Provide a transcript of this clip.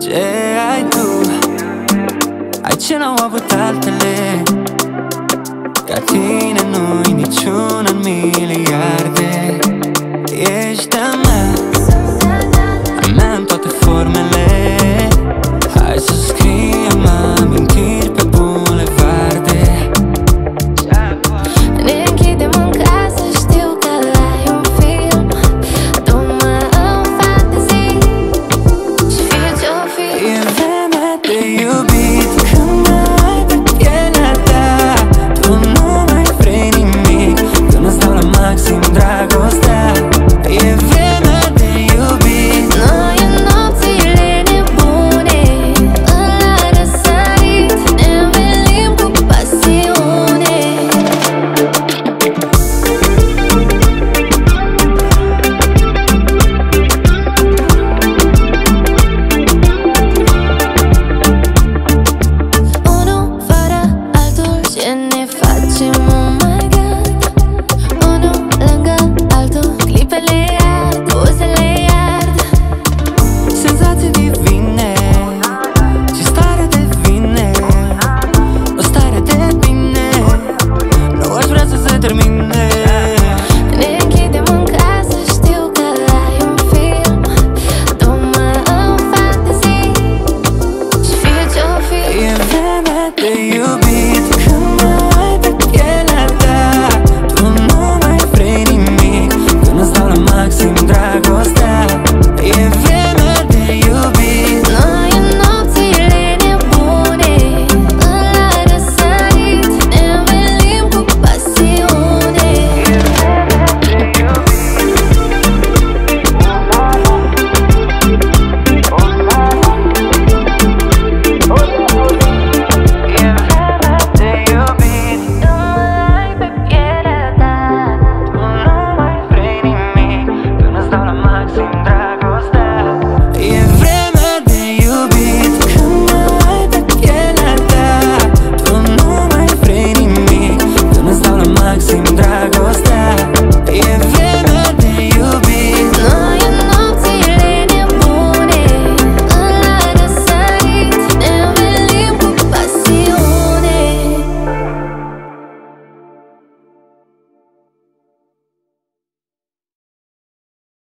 Ce ai tu? Ai ce n-au avut altele Ca tine noi niciun în miliarde Ești de termine. Ne închidem în că ai un film. Tu mă Și fie ce-o